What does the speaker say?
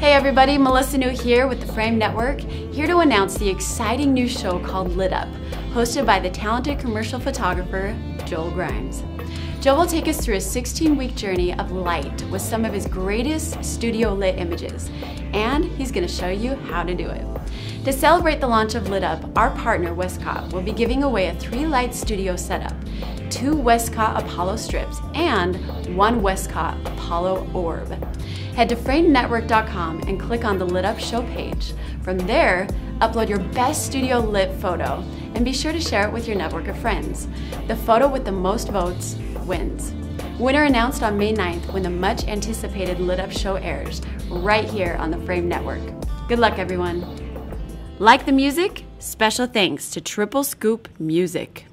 Hey everybody, Melissa New here with the Framed Network, here to announce the exciting new show called Lit Up, hosted by the talented commercial photographer Joel Grimes. Joel will take us through a 16 week journey of light with some of his greatest studio lit images, and he's going to show you how to do it. To celebrate the launch of Lit Up, our partner Westcott will be giving away a three light studio setup, two Westcott Apollo strips, and one Westcott Apollo orb. Head to framednetwork.com and click on the Lit Up show page. From there, upload your best studio lit photo and be sure to share it with your network of friends. The photo with the most votes wins. Winner announced on May 9th when the much anticipated Lit Up show airs, right here on the Framed Network. Good luck, everyone. Like the music? Special thanks to Triple Scoop Music.